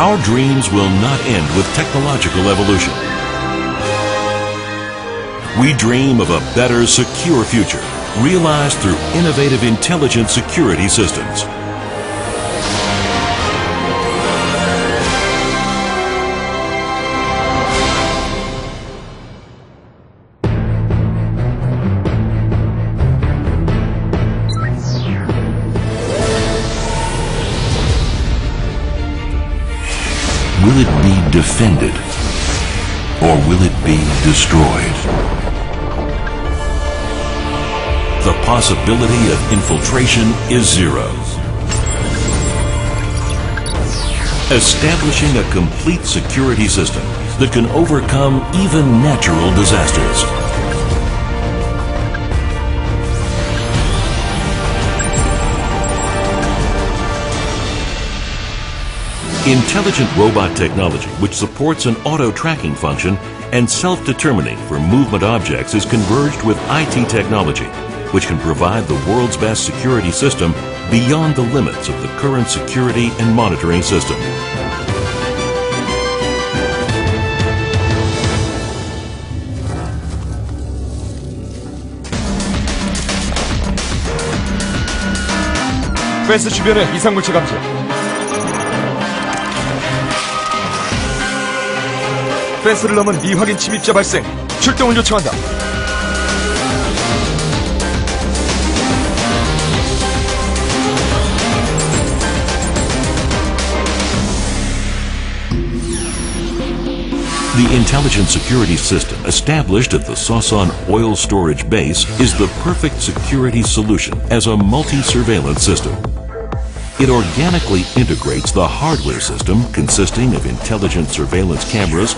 Our dreams will not end with technological evolution. We dream of a better, secure future, realized through innovative intelligent security systems. It be defended or will it be destroyed? The possibility of infiltration is zero. Establishing a complete security system that can overcome even natural disasters. Intelligent robot technology, which supports an auto tracking function and self determining for movement objects, is converged with IT technology, which can provide the world's best security system beyond the limits of the current security and monitoring system. 가스 주변의 이상물체 감지. 펜스를 넘은 미확인 침입자 발생. 출동을 요청한다. The intelligent security system established at the Sosan oil storage base is the perfect security solution as a multi-surveillance system. It organically integrates the hardware system consisting of intelligent surveillance cameras,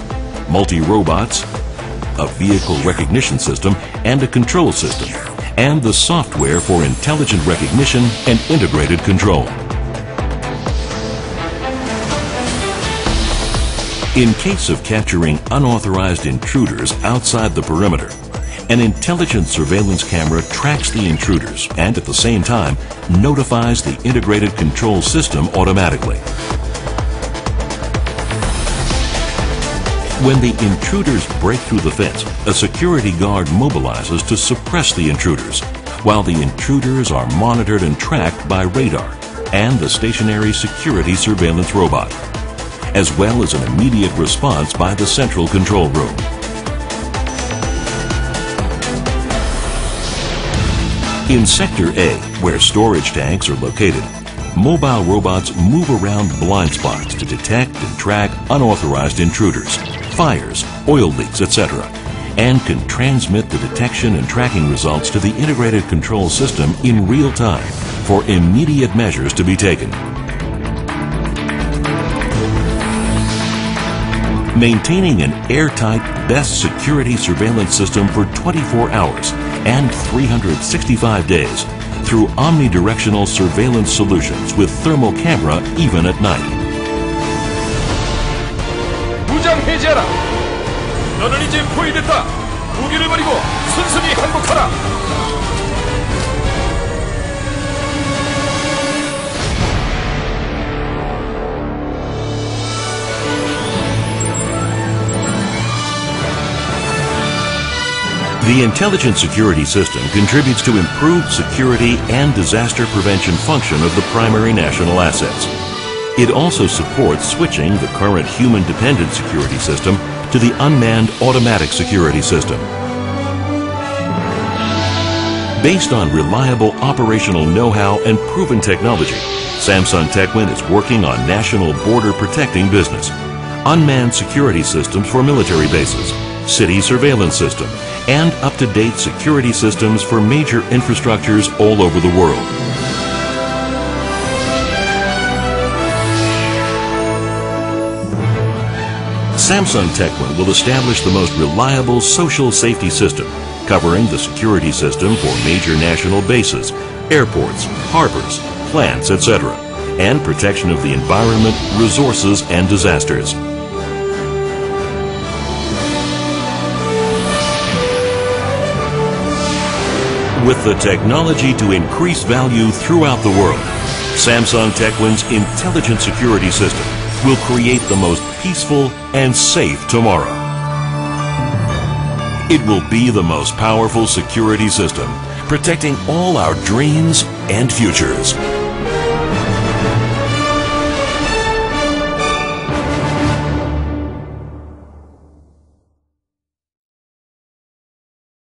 multi-robots, a vehicle recognition system, and a control system, and the software for intelligent recognition and integrated control. In case of capturing unauthorized intruders outside the perimeter, an intelligent surveillance camera tracks the intruders and at the same time notifies the integrated control system automatically. When the intruders break through the fence, a security guard mobilizes to suppress the intruders, while the intruders are monitored and tracked by radar and the stationary security surveillance robot as well as an immediate response by the central control room. In Sector A, where storage tanks are located, mobile robots move around blind spots to detect and track unauthorized intruders, fires, oil leaks, etc., and can transmit the detection and tracking results to the integrated control system in real time for immediate measures to be taken. maintaining an airtight, best security surveillance system for 24 hours and 365 days through omnidirectional surveillance solutions with thermal camera even at night. 무장 해제하라. 너는 이제 포위됐다. 무기를 버리고 순순히 항복하라. The intelligent security system contributes to improved security and disaster prevention function of the primary national assets. It also supports switching the current human-dependent security system to the unmanned automatic security system. Based on reliable operational know-how and proven technology, Samsung Techwin is working on national border protecting business, unmanned security systems for military bases, city surveillance system, and up-to-date security systems for major infrastructures all over the world. Samsung Techwin will establish the most reliable social safety system, covering the security system for major national bases, airports, harbors, plants, etc., and protection of the environment, resources, and disasters. With the technology to increase value throughout the world, Samsung Techwin's intelligent security system will create the most peaceful and safe tomorrow. It will be the most powerful security system, protecting all our dreams and futures.